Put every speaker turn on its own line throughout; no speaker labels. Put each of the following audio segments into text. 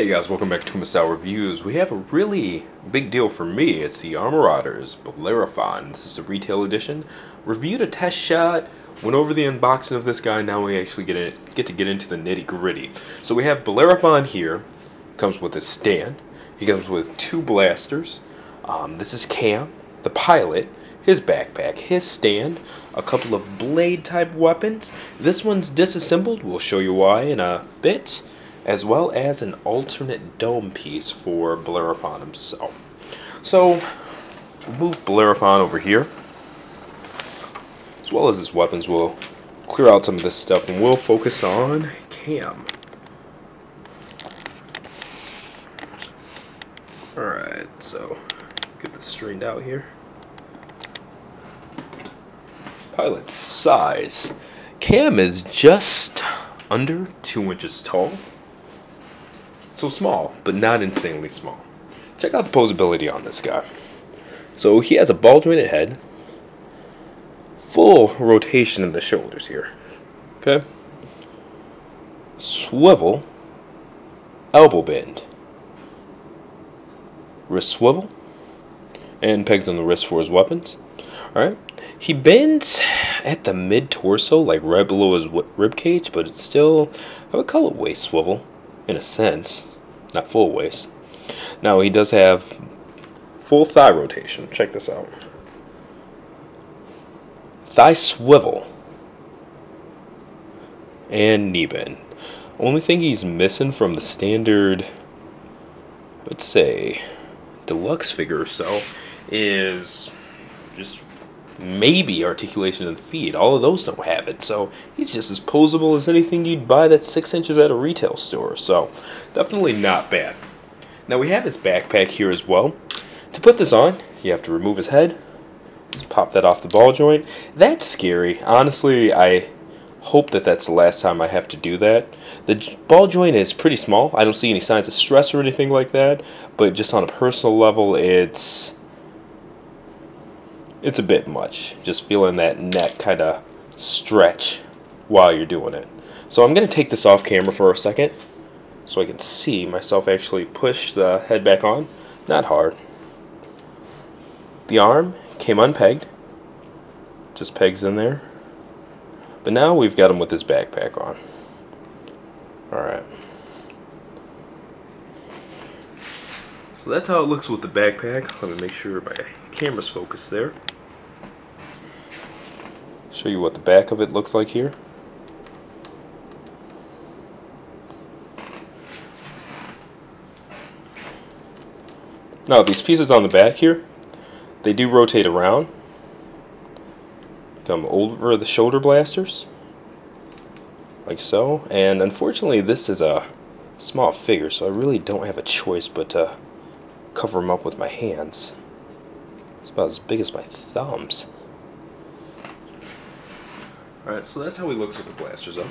Hey guys, welcome back to Masao Reviews. We have a really big deal for me. It's the Armarauders Bellerophon. This is the retail edition. Reviewed a test shot, went over the unboxing of this guy. Now we actually get it, get to get into the nitty gritty. So we have Bellerophon here. Comes with a stand. He comes with two blasters. Um, this is Cam, the pilot. His backpack, his stand, a couple of blade type weapons. This one's disassembled. We'll show you why in a bit as well as an alternate dome piece for Bellerophon himself. So, move Bellerophon over here. As well as his weapons, we'll clear out some of this stuff and we'll focus on Cam. Alright, so get this straightened out here. Pilot size. Cam is just under 2 inches tall. So small, but not insanely small. Check out the posability on this guy. So he has a ball jointed head, full rotation in the shoulders here. Okay? Swivel, elbow bend, wrist swivel, and pegs on the wrist for his weapons. Alright? He bends at the mid torso, like right below his rib cage, but it's still, I would call it waist swivel, in a sense not full waist. Now he does have full thigh rotation. Check this out. Thigh swivel and knee bend. Only thing he's missing from the standard, let's say, deluxe figure or so, is just maybe articulation of the feet. All of those don't have it, so he's just as posable as anything you'd buy that's six inches at a retail store. So definitely not bad. Now we have his backpack here as well. To put this on, you have to remove his head. Just pop that off the ball joint. That's scary. Honestly, I hope that that's the last time I have to do that. The ball joint is pretty small. I don't see any signs of stress or anything like that, but just on a personal level, it's it's a bit much. Just feeling that neck kind of stretch while you're doing it. So I'm going to take this off camera for a second so I can see myself actually push the head back on. Not hard. The arm came unpegged. Just pegs in there. But now we've got him with his backpack on. Alright. So that's how it looks with the backpack. Let me make sure my camera's focused there. Show you what the back of it looks like here. Now these pieces on the back here, they do rotate around. Come over the shoulder blasters. Like so. And unfortunately this is a small figure so I really don't have a choice but to cover them up with my hands. It's about as big as my thumbs. Alright, so that's how he looks with the blasters up.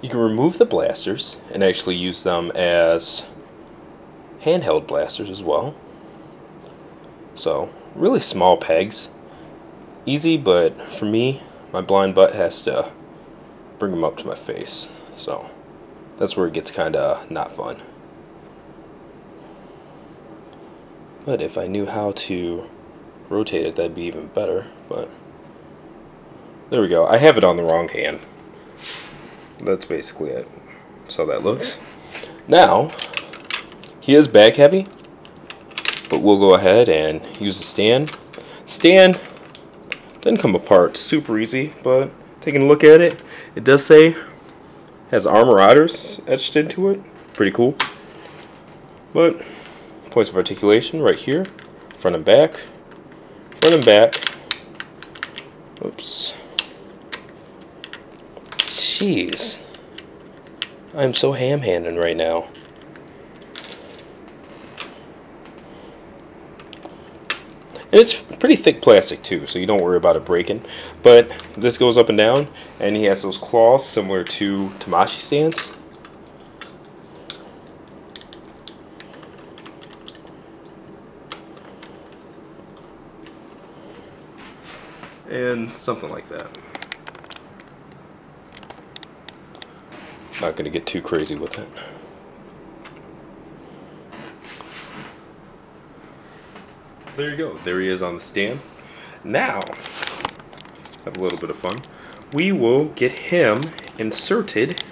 You can remove the blasters and actually use them as handheld blasters as well. So, really small pegs. Easy, but for me, my blind butt has to bring them up to my face. So, that's where it gets kind of not fun. But if I knew how to rotate it, that'd be even better. But there we go. I have it on the wrong hand. That's basically it. So that looks. Now, he is back heavy, but we'll go ahead and use the stand. Stand doesn't come apart super easy, but taking a look at it, it does say has Armarauders etched into it. Pretty cool. But points of articulation right here, front and back, front and back. Oops. Jeez. I'm so ham-handing right now. And it's pretty thick plastic too, so you don't worry about it breaking. But this goes up and down, and he has those claws similar to Tamashii stands. and something like that. Not going to get too crazy with it. There you go. There he is on the stand. Now, have a little bit of fun. We will get him inserted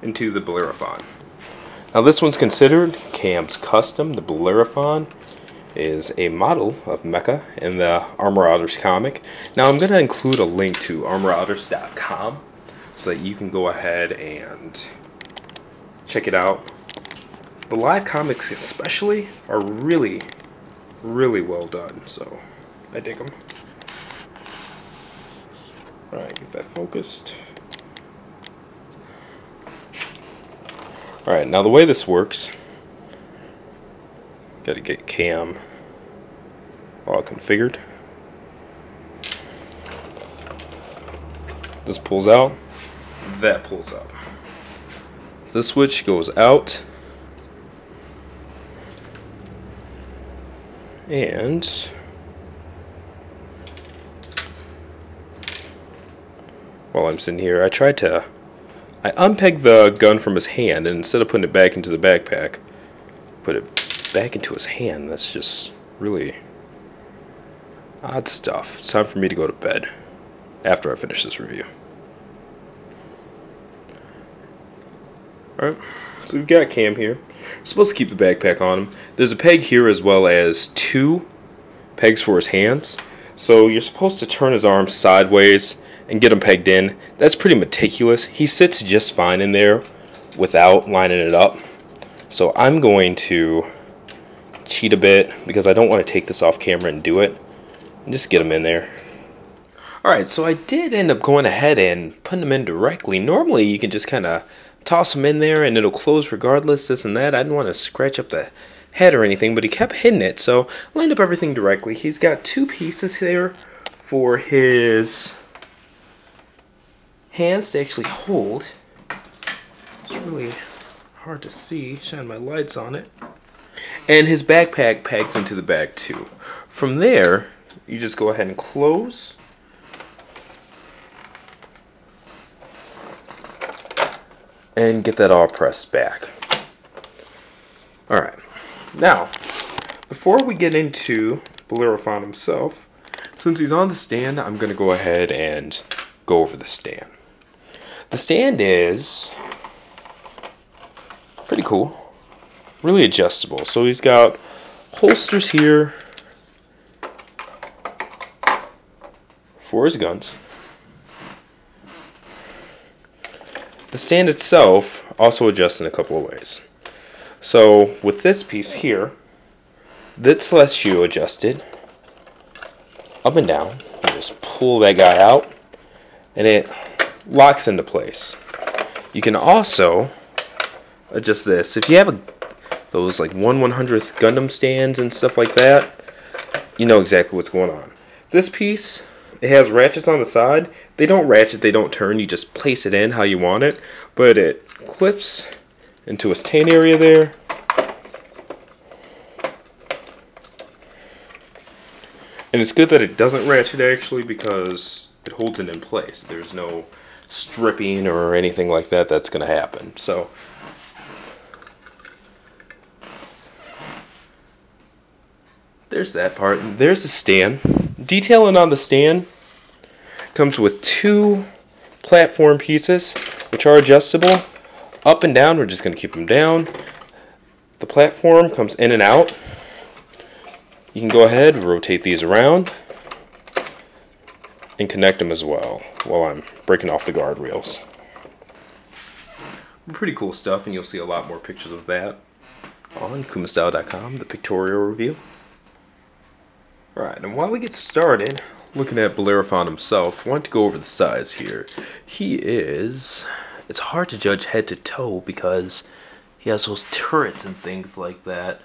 into the Bellerophon. Now this one's considered Cam's Custom, the Bellerophon is a model of Mecha in the Armor comic. Now I'm going to include a link to armarauders.com so that you can go ahead and check it out. The live comics especially are really, really well done, so I dig them. Alright, get that focused. Alright, now the way this works, got to get cam all configured. This pulls out, that pulls out. This switch goes out, and while I'm sitting here, I tried to I unpegged the gun from his hand, and instead of putting it back into the backpack, put it back into his hand. That's just really odd stuff. It's time for me to go to bed after I finish this review. Alright, so we've got Cam here. We're supposed to keep the backpack on him. There's a peg here as well as two pegs for his hands. So you're supposed to turn his arms sideways and get him pegged in. That's pretty meticulous. He sits just fine in there without lining it up. So I'm going to cheat a bit because I don't want to take this off camera and do it. And just get him in there. Alright, so I did end up going ahead and putting them in directly. Normally you can just kind of toss them in there and it'll close regardless, this and that. I didn't want to scratch up the head or anything, but he kept hitting it, so I lined up everything directly. He's got two pieces here for his hands to actually hold. It's really hard to see. Shine my lights on it. And his backpack pegs into the bag too. From there, you just go ahead and close. And get that all pressed back. Alright. Now, before we get into Bellerophon himself, since he's on the stand, I'm going to go ahead and go over the stand. The stand is pretty cool. Really adjustable. So he's got holsters here for his guns. The stand itself also adjusts in a couple of ways. So with this piece here, this lets you adjust it up and down. You just pull that guy out and it locks into place. You can also adjust this. If you have a, those like 1 100th Gundam stands and stuff like that, you know exactly what's going on. This piece, it has ratchets on the side. They don't ratchet, they don't turn. You just place it in how you want it. But it clips into a tan area there. And it's good that it doesn't ratchet actually because it holds it in place. There's no stripping or anything like that that's going to happen. So there's that part. There's the stand. Detailing on the stand comes with two platform pieces which are adjustable up and down. We're just going to keep them down. The platform comes in and out. You can go ahead rotate these around and connect them as well while I'm breaking off the guardrails. Pretty cool stuff, and you'll see a lot more pictures of that on kumastyle.com, the pictorial review. Alright, and while we get started looking at Bellerophon himself, I want to go over the size here. He is... It's hard to judge head to toe because he has those turrets and things like that.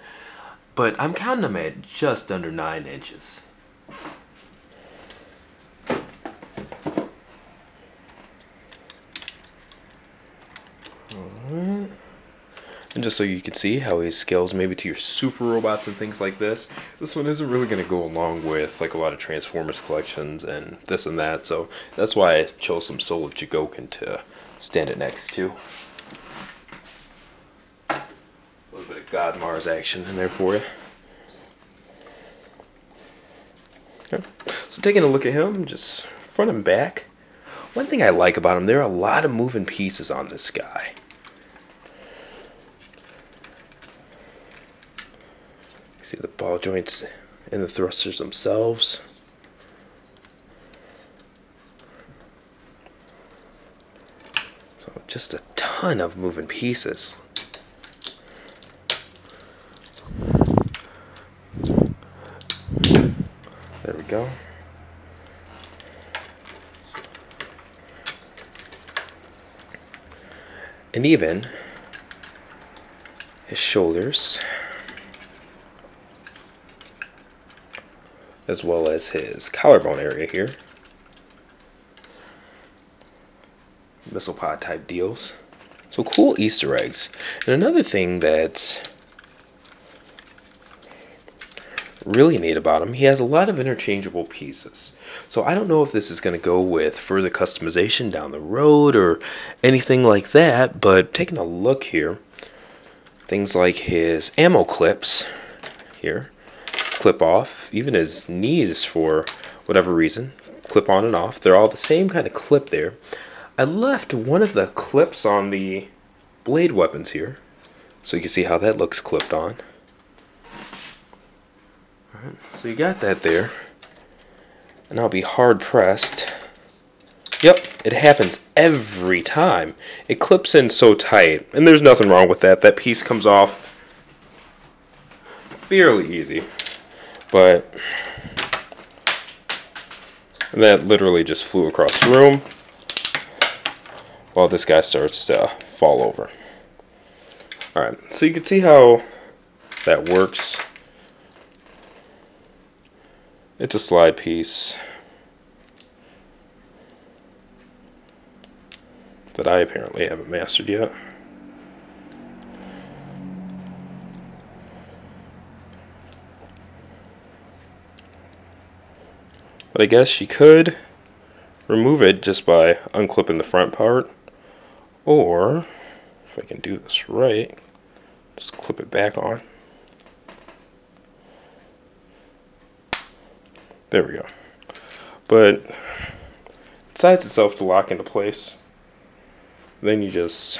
But I'm counting him at just under 9 inches. And just so you can see how he scales maybe to your super robots and things like this, this one isn't really going to go along with like a lot of Transformers collections and this and that. So that's why I chose some Soul of Chogokin to stand it next to. A little bit of God Mars action in there for you. Okay. So taking a look at him, just front and back. One thing I like about him, there are a lot of moving pieces on this guy. See the ball joints and the thrusters themselves. So just a ton of moving pieces. There we go. And even his shoulders, as well as his collarbone area here. Missile pod type deals. So cool Easter eggs. And another thing that's really neat about him, he has a lot of interchangeable pieces. So I don't know if this is going to go with further customization down the road or anything like that, but taking a look here, things like his ammo clips here, clip off, even his knees for whatever reason, clip on and off. They're all the same kind of clip there. I left one of the clips on the blade weapons here, so you can see how that looks clipped on. Alright, so you got that there. And I'll be hard pressed. Yep, it happens every time. It clips in so tight, and there's nothing wrong with that. That piece comes off fairly easy. But that literally just flew across the room while this guy starts to fall over. Alright, so you can see how that works. It's a slide piece that I apparently haven't mastered yet. But I guess you could remove it just by unclipping the front part. Or, if I can do this right, just clip it back on. There we go. But it decides itself to lock into place. Then you just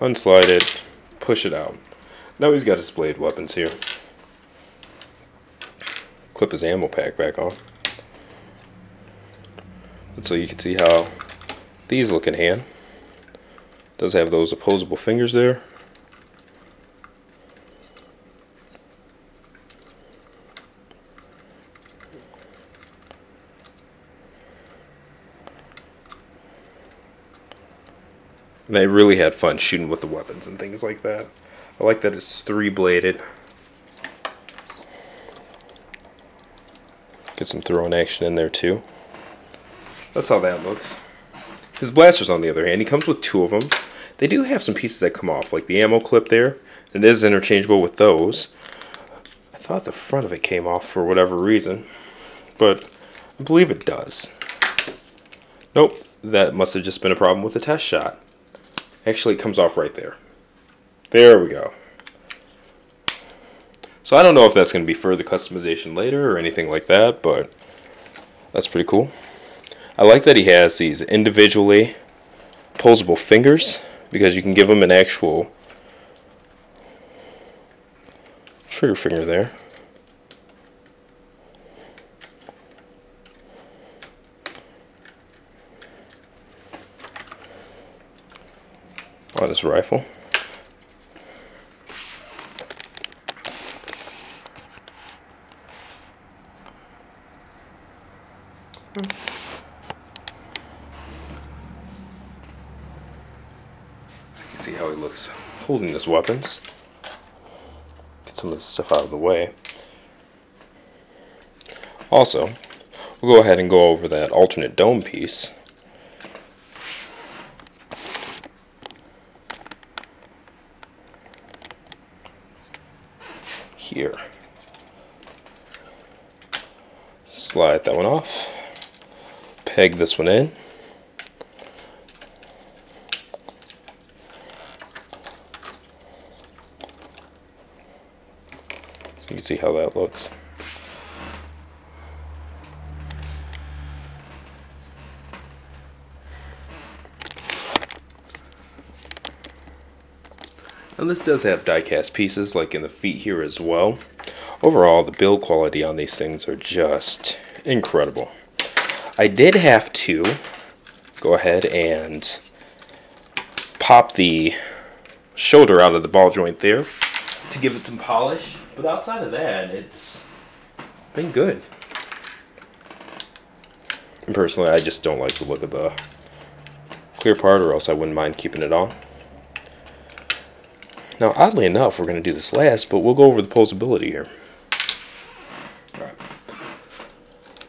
unslide it, push it out. Now he's got his blade weapons here. Clip his ammo pack back on. And so you can see how these look in hand. Does have those opposable fingers there. And they really had fun shooting with the weapons and things like that. I like that it's three Get some throwing action in there too. That's how that looks. His blasters, on the other hand, he comes with two of them. They do have some pieces that come off, like the ammo clip there. It is interchangeable with those. I thought the front of it came off for whatever reason, but I believe it does. Nope, that must have just been a problem with the test shot. Actually, it comes off right there. There we go. So I don't know if that's going to be further customization later or anything like that, but that's pretty cool. I like that he has these individually posable fingers because you can give him an actual trigger finger there. On his rifle. See how he looks holding his weapons. Get some of this stuff out of the way. Also, we'll go ahead and go over that alternate dome piece. Here. Slide that one off peg this one in. You can see how that looks. And this does have die-cast pieces, like in the feet here as well. Overall, the build quality on these things are just incredible. I did have to go ahead and pop the shoulder out of the ball joint there to give it some polish. But outside of that, it's been good. And personally, I just don't like the look of the clear part or else I wouldn't mind keeping it on. Now, oddly enough, we're going to do this last, but we'll go over the posability here.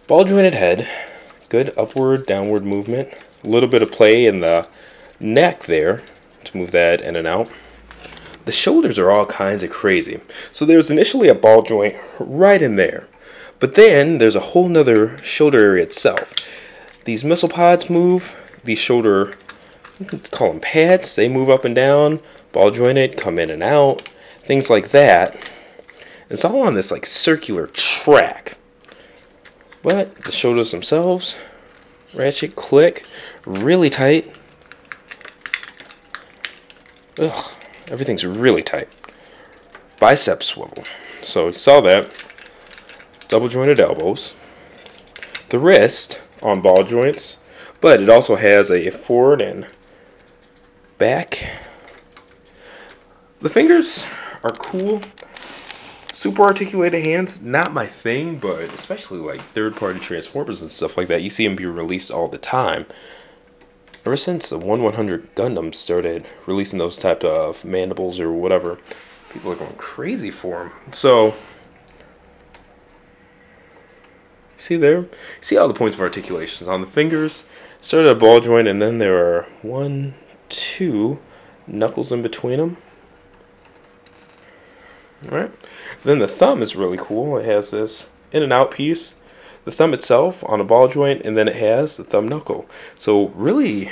Ball jointed head, good upward, downward movement, a little bit of play in the neck there to move that in and out. The shoulders are all kinds of crazy. So there's initially a ball joint right in there, but then there's a whole nother shoulder area itself. These missile pods move, these shoulder, call them pads, they move up and down, ball jointed, come in and out, things like that. It's all on this like circular track. But the shoulders themselves, ratchet, click, really tight. Ugh, everything's really tight. Bicep swivel. So you saw that. Double jointed elbows. The wrist on ball joints, but it also has a forward and back the fingers are cool. Super articulated hands, not my thing, but especially like third party Transformers and stuff like that, you see them be released all the time. Ever since the 1 100 Gundam started releasing those type of mandibles or whatever, people are going crazy for them. So, see there? See all the points of articulations on the fingers. Started a ball joint, and then there are one, two knuckles in between them. Right. Then the thumb is really cool. It has this in and out piece. The thumb itself on a ball joint, and then it has the thumb knuckle. So really,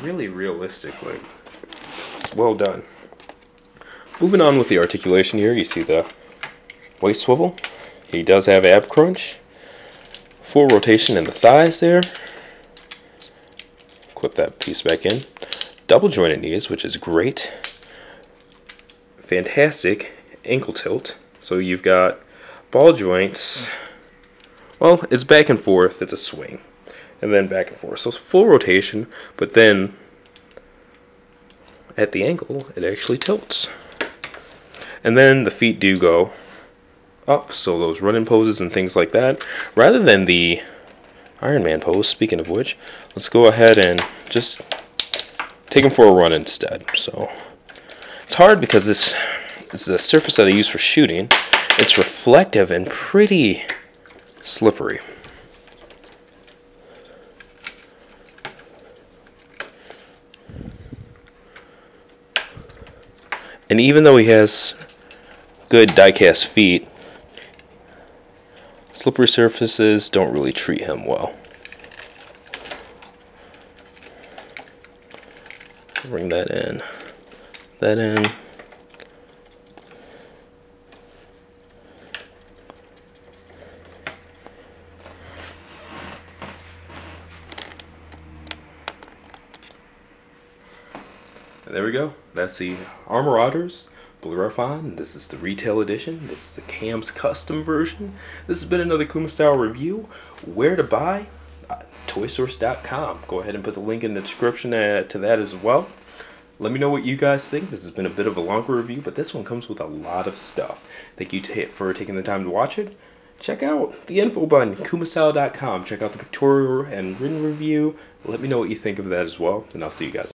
really realistically, it's well done. Moving on with the articulation here, you see the waist swivel. He does have ab crunch. Full rotation in the thighs there. Clip that piece back in. Double jointed knees, which is great. Fantastic ankle tilt. So you've got ball joints. Well, it's back and forth. It's a swing. And then back and forth. So it's full rotation, but then at the ankle, it actually tilts. And then the feet do go up, so those running poses and things like that. Rather than the Iron Man pose, speaking of which, let's go ahead and just take them for a run instead. So it's hard because this is a surface that I use for shooting. It's reflective and pretty slippery. And even though he has good diecast feet, slippery surfaces don't really treat him well. Bring that in, that in. There we go. That's the Armarauders Bellerophon. This is the retail edition. This is the Cam's custom version. This has been another Kuma Style review. Where to buy? Uh, ToySource.com. Go ahead and put the link in the description uh, to that as well. Let me know what you guys think. This has been a bit of a longer review, but this one comes with a lot of stuff. Thank you for taking the time to watch it. Check out the info button, kumastyle.com. Check out the pictorial and written review. Let me know what you think of that as well, and I'll see you guys.